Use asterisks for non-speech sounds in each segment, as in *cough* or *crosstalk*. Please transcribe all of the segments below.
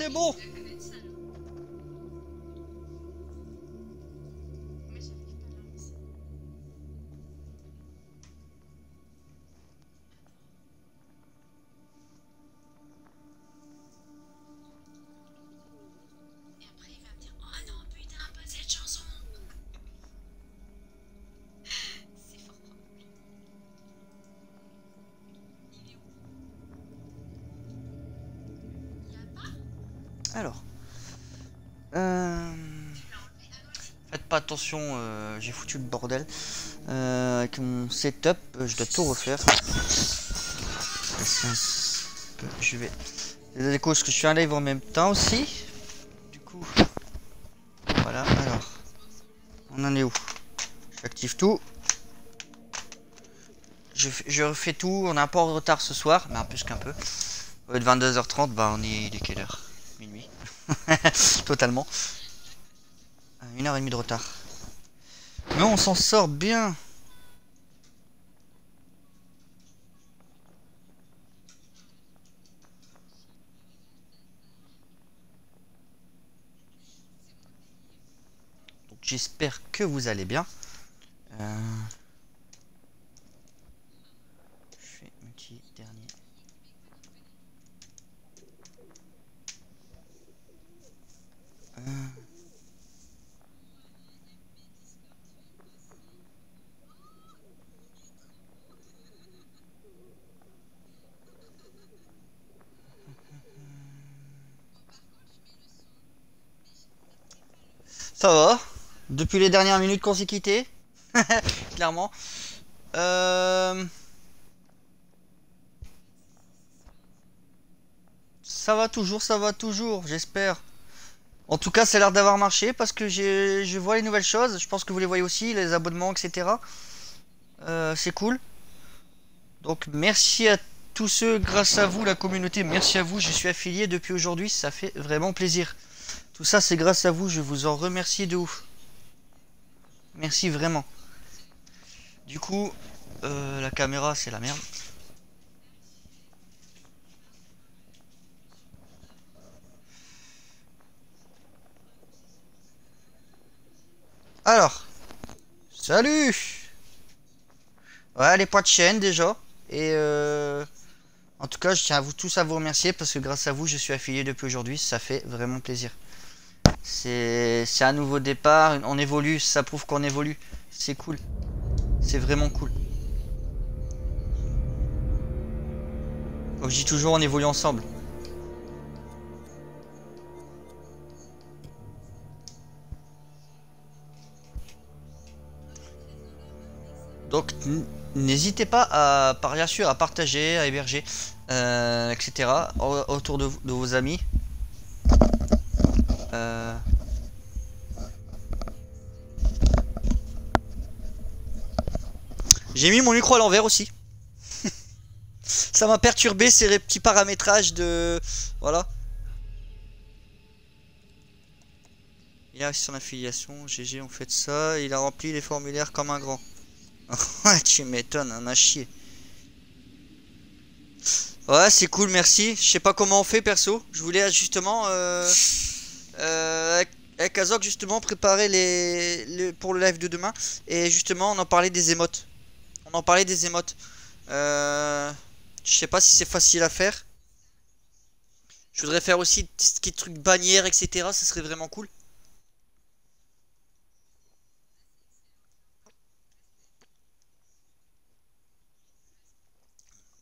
c'est attention, euh, j'ai foutu le bordel. Euh, avec mon setup, euh, je dois tout refaire. Un Je vais. Désolé parce que je suis en live en même temps aussi. Du coup. Voilà, alors. On en est où? J'active tout. Je refais tout. On a un peu en retard ce soir, mais un plus qu'un peu. Au lieu de 22h30, bah on est, il est quelle heure? Minuit. *laughs* Totalement. Une heure et demie de retard. Mais on s'en sort bien. J'espère que vous allez bien. Euh, Je fais un dernier. Euh, Ça va. Depuis les dernières minutes qu'on s'est quitté. *laughs* Clairement. Euh... Ça va toujours, ça va toujours, j'espère. En tout cas, ça a l'air d'avoir marché parce que je vois les nouvelles choses. Je pense que vous les voyez aussi, les abonnements, etc. Euh, c'est cool. Donc, merci à tous ceux, grâce à vous, la communauté. Merci à vous, je suis affilié depuis aujourd'hui. Ça fait vraiment plaisir. Tout ça, c'est grâce à vous. Je vous en remercie de ouf. Merci vraiment. Du coup, euh, la caméra, c'est la merde. Alors, salut Ouais, les points de chaîne déjà. Et euh, en tout cas, je tiens à vous tous à vous remercier parce que grâce à vous, je suis affilié depuis aujourd'hui. Ça fait vraiment plaisir. C'est un nouveau départ, on évolue, ça prouve qu'on évolue. C'est cool. C'est vraiment cool. Comme je dis toujours, on évolue ensemble. Donc n'hésitez pas à, partager, à héberger, euh, etc. au- autour de vos amis. Euh, J'ai mis mon micro à l'envers aussi. *laughs* Ça m'a perturbé ces petits paramétrages de... Voilà. Il a son affiliation, GG on fait ça, il a rempli les formulaires comme un grand. *laughs* Ouais, tu m'étonnes, un a chier. Ouais, c'est cool, merci. Je sais pas comment on fait perso. Je voulais justement, euh, euh, avec- Azok justement préparer les, les- pour le live de demain. Et justement, on en parlait des émotes. On en parlait des émotes. Euh, je sais pas si c'est facile à faire. Je voudrais faire aussi ce qui est truc bannière, etc. Ça serait vraiment cool.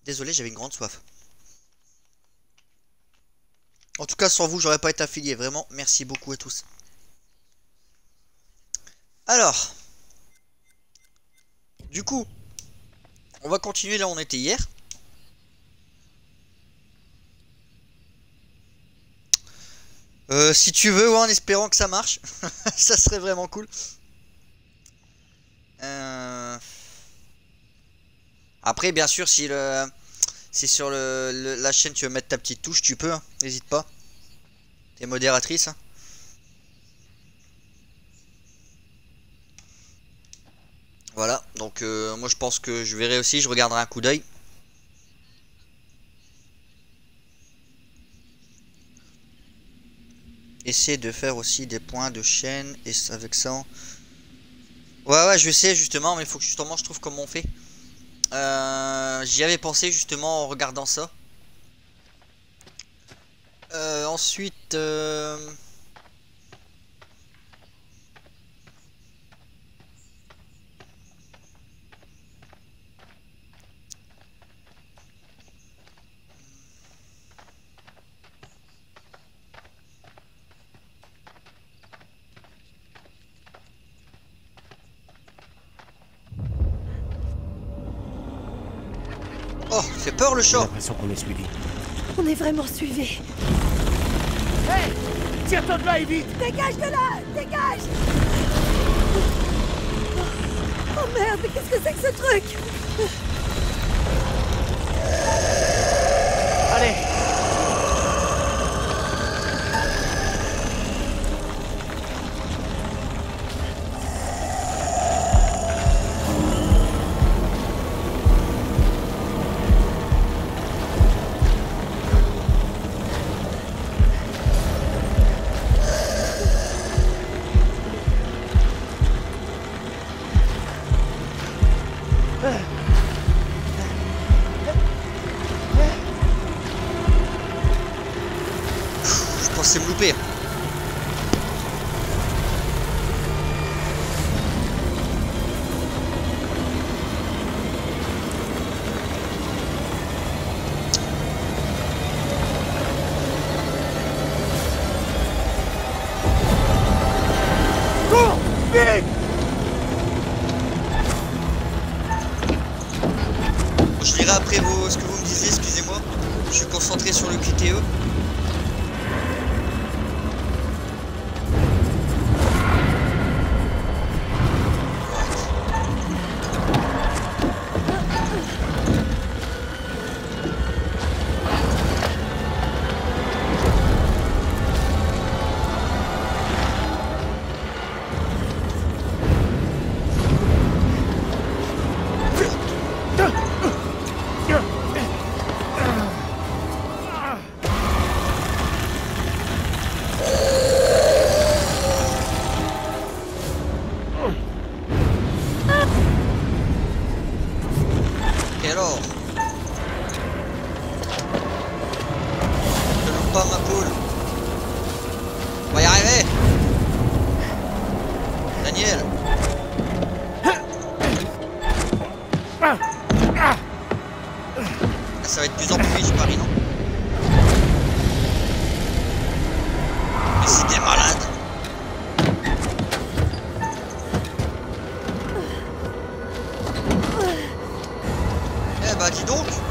Désolé, j'avais une grande soif. En tout cas, sans vous, j'aurais pas été affilié. Vraiment, merci beaucoup à tous. Alors, du coup, on va continuer là où on était hier. Euh, si tu veux, en espérant que ça marche. *laughs* ça serait vraiment cool. Euh, Après, bien sûr, si le si sur la chaîne tu veux mettre ta petite touche, tu peux. hein. N'hésite pas. T'es modératrice. hein. Voilà, donc euh, moi je pense que je verrai aussi, je regarderai un coup d'œil. Essayer de faire aussi des points de chaîne et avec ça. Ouais ouais je sais justement mais il faut que justement je trouve comment on fait. Euh, J'y avais pensé justement en regardant ça. Euh, ensuite... euh, Oh, fait peur le J'ai chat l'impression qu'on est suivi. On est vraiment suivis. Tire-toi de là et vite Dégage de là Dégage Oh merde, mais qu'est-ce que c'est que ce truc? Je pensais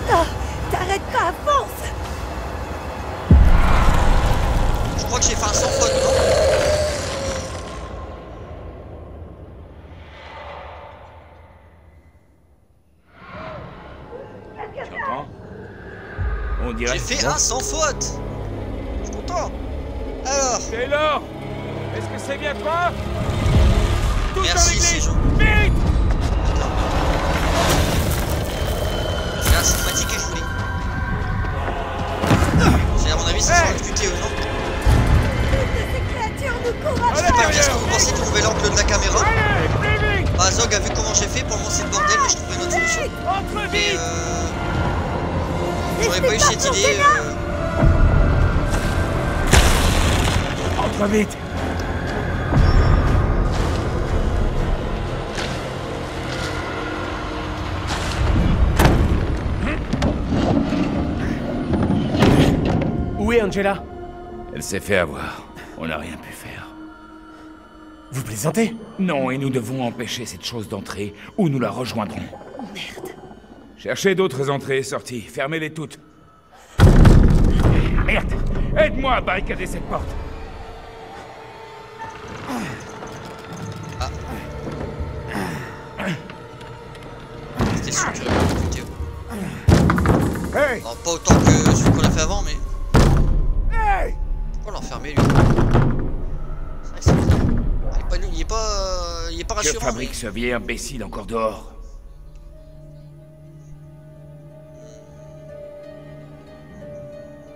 Ah, T'arrêtes pas, avance Je crois que j'ai fait un sans faute, non? Tu entends On dirait J'ai fait un sans faute. Je suis content. Alors, Taylor Est-ce que c'est bien toi? Tous Merci, l'église vous pensez du nouvel angle de la caméra. Bah, Zog a vu comment j'ai fait pour lancer le bordel, mais je trouvais une autre solution. Mais euh... J'aurais pas eu cette idée. euh, Entre vite Où est Angela? Elle s'est fait avoir. On n'a rien pu faire. Vous plaisantez Non, et nous devons empêcher cette chose d'entrer, ou nous la rejoindrons. Merde. Cherchez d'autres entrées et sorties. Fermez-les toutes. Merde Aide-moi à barricader cette porte Hey oh, pas autant que celui qu'on a fait avant, mais... Hey Pourquoi l'enfermer, lui C'est. Il est pas, il est pas, euh, il est pas Que fabrique ce vieil imbécile encore dehors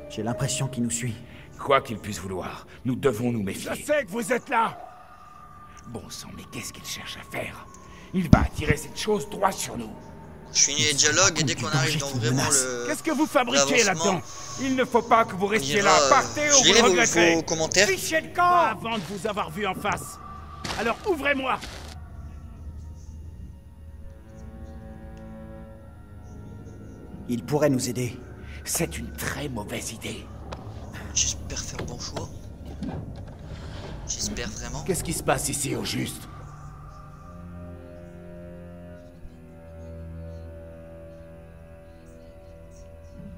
J'ai l'impression qu'il nous suit. Quoi qu'il puisse vouloir, nous devons nous Je méfier. sais que vous êtes là Bon sang, mais qu'est-ce qu'il cherche à faire? Il va attirer cette chose droit sur nous. Je finis les dialogues et dès qu'on arrive dans vraiment le. Qu'est-ce que vous fabriquez là-dedans? Il ne faut pas que vous restiez ira, là. euh, Partez Je ou vous le vos, regretterez. vos commentaires. Fichez le camp avant de vous avoir vu en face. Alors ouvrez-moi Il pourrait nous aider. C'est une très mauvaise idée. J'espère faire bon choix. J'espère vraiment. Qu'est-ce qui se passe ici au juste?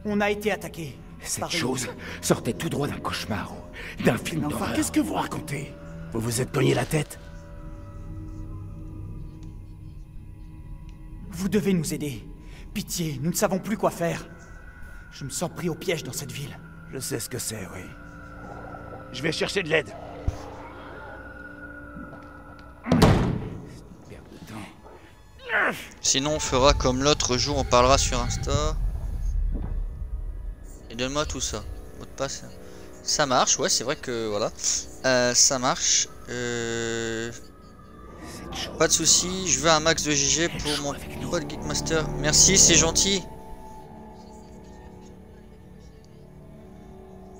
On a été attaqué. Cette chose sortait tout droit d'un cauchemar ou d'un film enfin, d'horreur. Qu'est-ce que vous racontez? Vous vous êtes cogné la tête? Vous devez nous aider. Pitié, nous ne savons plus quoi faire. Je me sens pris au piège dans cette ville. Je sais ce que c'est, oui. Je vais chercher de l'aide. Perte de temps. Sinon, on fera comme l'autre jour, on parlera sur Insta. Et donne-moi tout ça. Mot de passe. Ça marche, ouais, c'est vrai que voilà. Euh, ça marche. Euh. Pas de souci, je veux un max de GG pour mon pote Geekmaster. Merci, c'est gentil.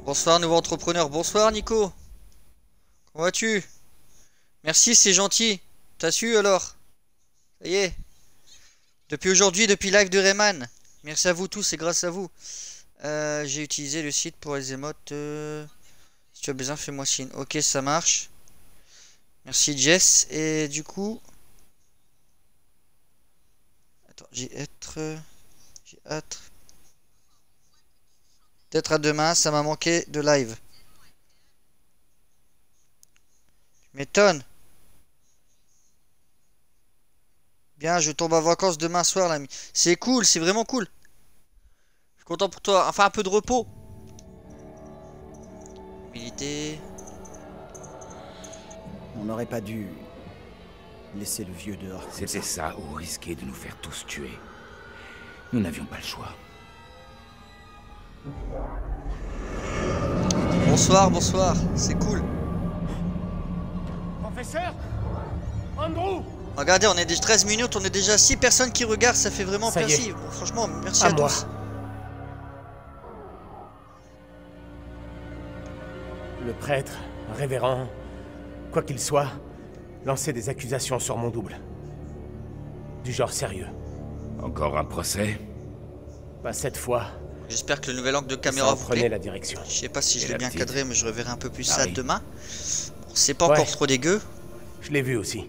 Bonsoir, nouveau entrepreneur. Bonsoir, Nico. Comment vas-tu? Merci, c'est gentil. T'as su alors? Ça y est. Depuis aujourd'hui, depuis live de Rayman. Merci à vous tous, c'est grâce à vous. Euh, J'ai utilisé le site pour les émotes. euh, Si tu as besoin, fais-moi signe. Ok, ça marche. Merci Jess. Et du coup... Attends, j'ai être... J'ai hâte... D'être à demain, ça m'a manqué de live. Tu m'étonnes. Bien, je tombe en vacances demain soir, l'ami. C'est cool, c'est vraiment cool. Je suis content pour toi. Enfin, un peu de repos. Humilité. On n'aurait pas dû laisser le vieux dehors. comme C'était ça. ça ou risquer de nous faire tous tuer. Nous n'avions pas le choix. Bonsoir, bonsoir. C'est cool. Professeur? Andrew? Regardez, on est déjà 13 minutes, on est déjà 6 personnes qui regardent, ça fait vraiment merci. Bon, franchement, merci À à, moi. tous. Le prêtre, révérend, quoi qu'il soit, lançait des accusations sur mon double. Du genre sérieux. Encore un procès? Pas cette fois. J'espère que le nouvel angle de caméra vous plaît. la direction. Je sais pas si je l'ai la bien cadré, mais je reverrai un peu plus ça demain. Bon, c'est pas Ouais. encore trop dégueu. Je l'ai vu aussi.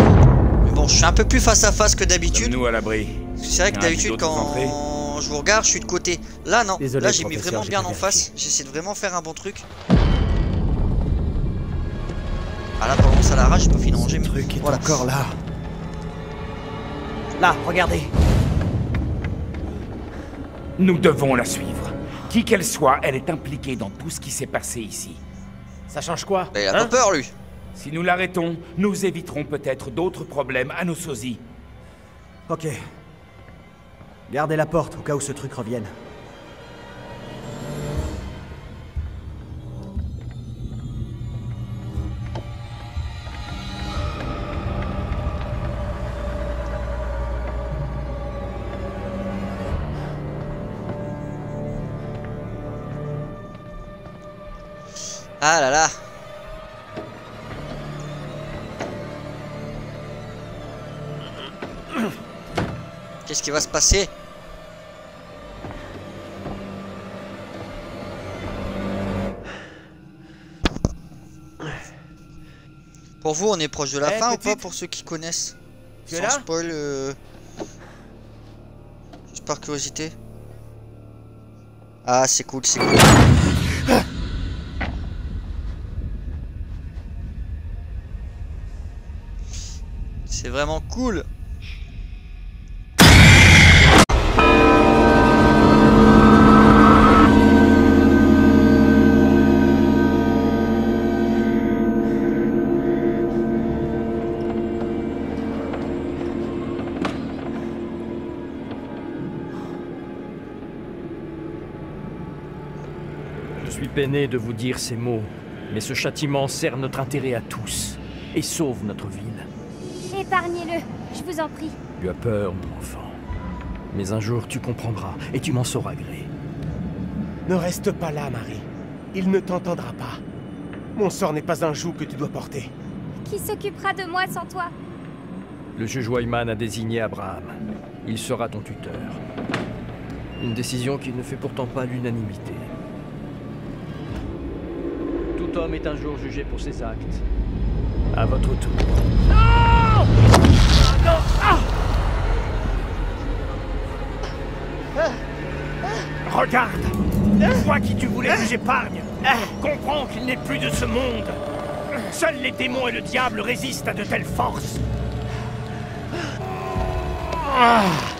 Mais bon, je suis un peu plus face à face que d'habitude. nous à l'abri? C'est vrai que d'habitude, quand je vous regarde, je suis de côté. Là, non. Désolé, Là, j'ai mis vraiment bien en face. J'essaie de vraiment faire un bon truc. Ah là, pendant ça l'arrache, j'ai pas fini de ranger. Ce mais truc est voilà. encore là. Là, regardez. Nous devons la suivre. Qui qu'elle soit, elle est impliquée dans tout ce qui s'est passé ici. Ça change quoi Mais il a hein pas peur, lui. Si nous l'arrêtons, nous éviterons peut-être d'autres problèmes à nos sosies. Ok. Gardez la porte au cas où ce truc revienne. Ah là là. *coughs* Qu'est-ce qui va se passer? Pour vous, on est proche de la Eh, fin ou pas pour ceux qui connaissent? Tu Sans spoil. euh, Juste par curiosité. Ah, c'est cool, c'est cool. C'est vraiment cool Je suis peiné de vous dire ces mots, mais ce châtiment sert notre intérêt à tous et sauve notre ville. Épargnez-le, je vous en prie. Tu as peur, mon enfant. Mais un jour, tu comprendras et tu m'en sauras gré. Ne reste pas là, Marie. Il ne t'entendra pas. Mon sort n'est pas un joug que tu dois porter. Qui s'occupera de moi sans toi? Le juge Wyman a désigné Abraham. Il sera ton tuteur. Une décision qui ne fait pourtant pas l'unanimité. Tout homme est un jour jugé pour ses actes. À votre tour. Regarde Vois qui tu voulais que j'épargne. Comprends qu'il n'est plus de ce monde. Seuls les démons et le diable résistent à de telles forces. Oh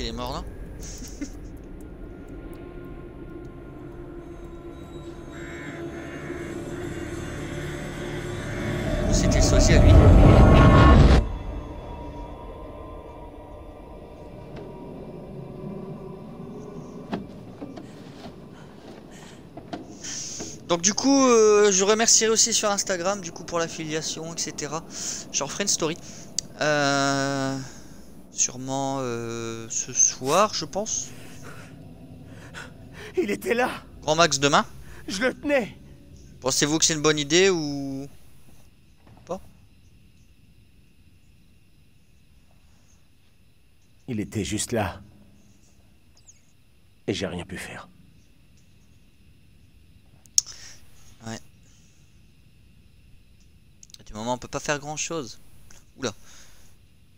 qu'il est mort là. C'était sorcier à lui. Donc du coup, euh, je remercierai aussi sur Instagram, du coup pour l'affiliation, etc. J'en ferai une story. Euh, sûrement euh, ce soir, je pense. Il était là Grand max demain. Je le tenais Pensez-vous que c'est une bonne idée ou pas? Il était juste là. Et j'ai rien pu faire. À du moment, on peut pas faire grand chose. Oula.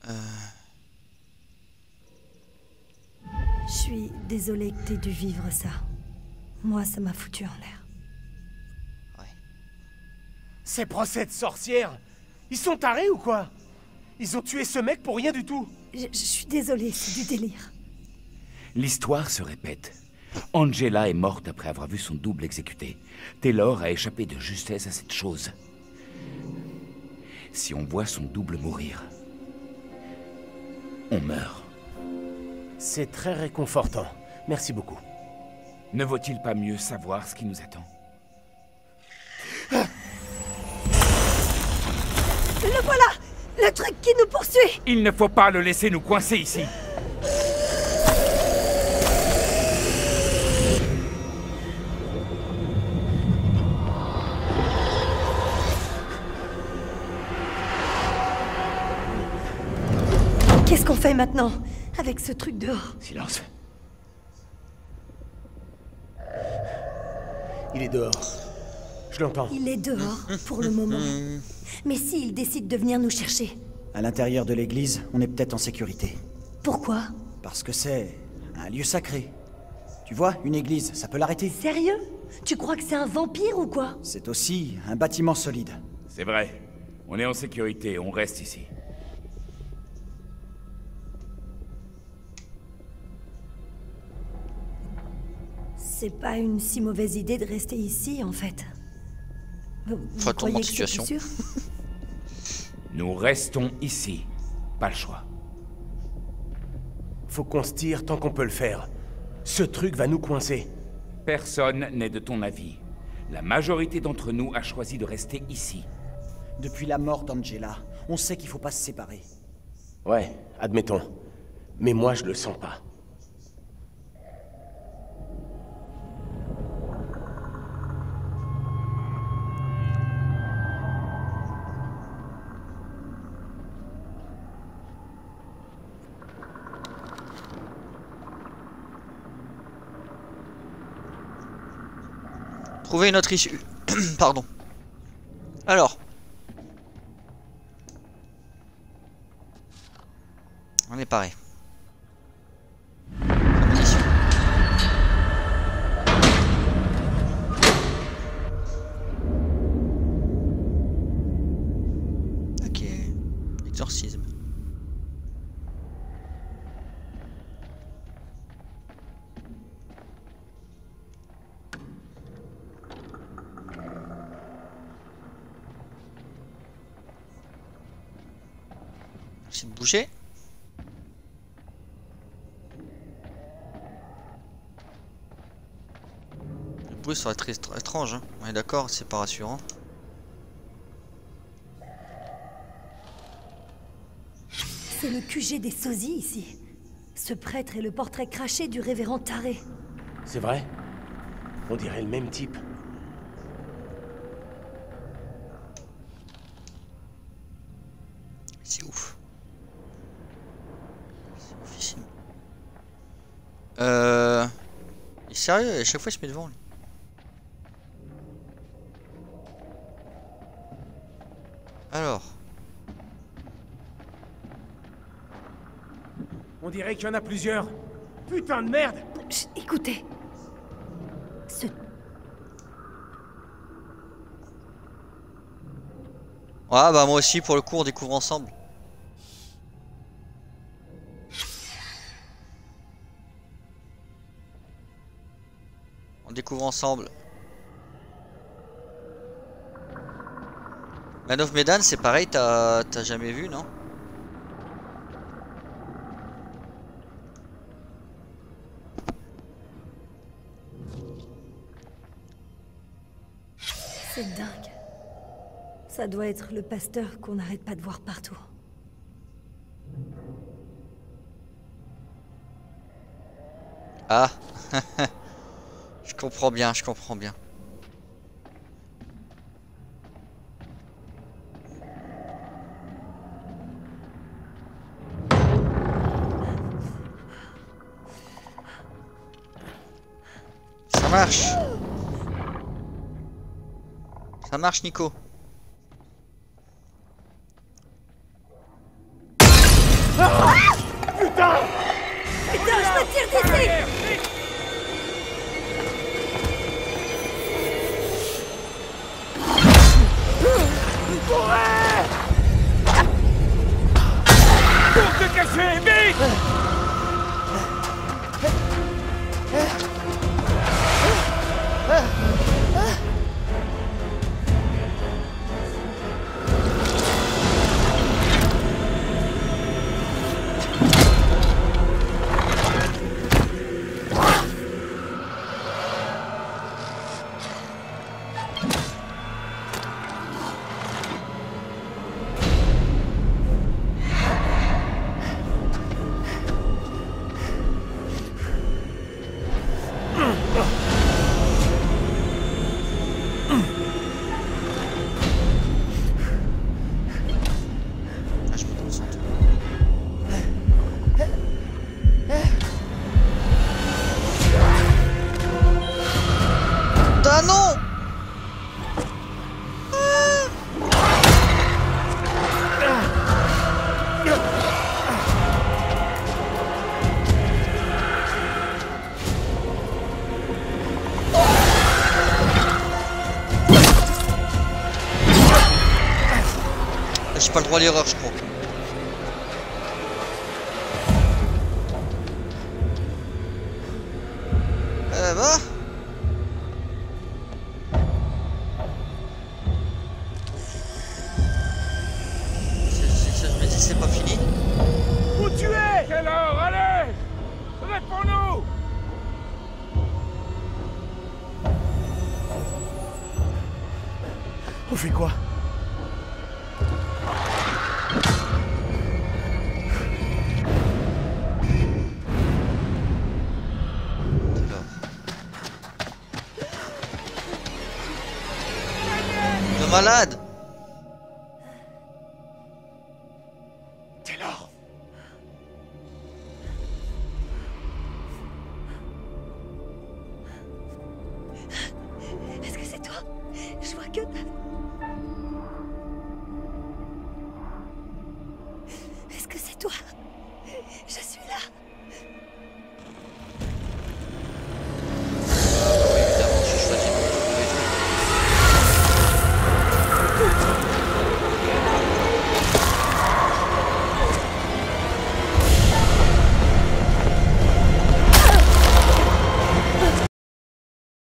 Euh, Je suis désolée que t'aies dû vivre ça. Moi, ça m'a foutu en l'air. Ces procès de sorcières Ils sont tarés ou quoi? Ils ont tué ce mec pour rien du tout Je, je suis désolée, c'est du délire. L'histoire se répète. Angela est morte après avoir vu son double exécuté. Taylor a échappé de justesse à cette chose. Si on voit son double mourir, on meurt. C'est très réconfortant. Merci beaucoup. Ne vaut-il pas mieux savoir ce qui nous attend? Le voilà Le truc qui nous poursuit Il ne faut pas le laisser nous coincer ici. Qu'est-ce qu'on fait maintenant? Avec ce truc dehors Silence. Il est dehors. Je l'entends. Il est dehors, pour le moment. Mais s'il décide de venir nous chercher, À l'intérieur de l'église, on est peut-être en sécurité. pourquoi? Parce que c'est un lieu sacré. Tu vois, une église, ça peut l'arrêter. Sérieux? Tu crois que c'est un vampire ou quoi? C'est aussi un bâtiment solide. C'est vrai. On est en sécurité, on reste ici. C'est pas une si mauvaise idée de rester ici, en fait. Vous, croyez que c'est situation. sûr *laughs* Nous restons ici. Pas le choix. Faut qu'on se tire tant qu'on peut le faire. Ce truc va nous coincer. Personne n'est de ton avis. La majorité d'entre nous a choisi de rester ici. Depuis la mort d'Angela, on sait qu'il faut pas se séparer. Ouais, admettons. Mais moi, je le sens pas. Trouver une autre issue. *coughs* Pardon. Alors. On est pareil. Bruit serait très étr- étrange, hein. On est d'accord, c'est pas rassurant. C'est le QG des sosies ici. Ce prêtre est le portrait craché du révérend Taré. C'est vrai? On dirait le même type. C'est ouf. C'est oufissime. Euh... Il est sérieux, à chaque fois il se met devant lui. Alors, On dirait qu'il y en a plusieurs. Putain de merde Chut, écoutez. Ce ah bah moi aussi pour le coup on découvre ensemble. On découvre ensemble. Man of Medan c'est pareil, t'as t'as jamais vu non? Ça doit être le pasteur qu'on n'arrête pas de voir partout. Ah *laughs* Je comprends bien, je comprends bien. Ça marche Ça marche Nico pas le droit à l'erreur, je crois. Le